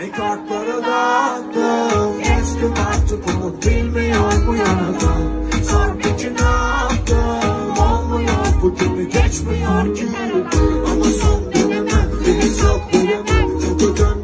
E kartlara dağıttım Geçtim artık umut bilmiyor bu yanada Sarp için yaptım? Olmuyor bu gibi geçmiyor ki. Ama son döneme Beni sok döneme Çok ödem